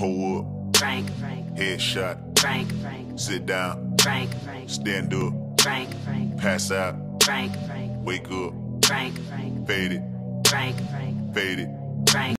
Pull up, Frank, Frank, headshot, Frank, Frank, sit down, Frank, Frank, stand up, Frank, Frank, pass out, Frank, Frank, wake up, Frank, Frank, fade it, Frank, Frank, fade it. Frank.